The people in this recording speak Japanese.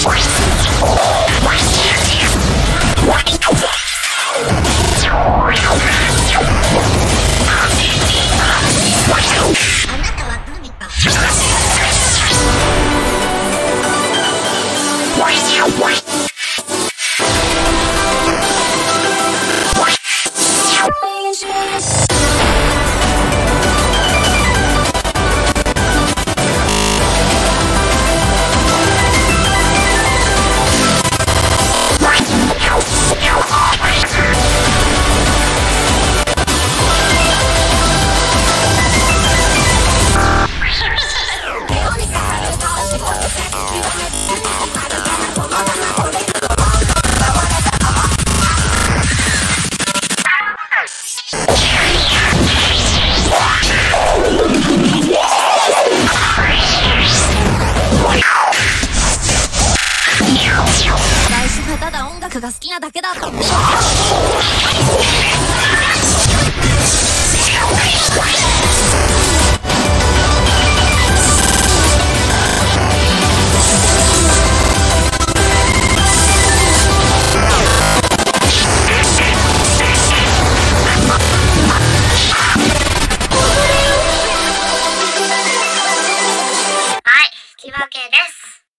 最 Yes. 楽が好きなだけだと思。はい、引き分けです。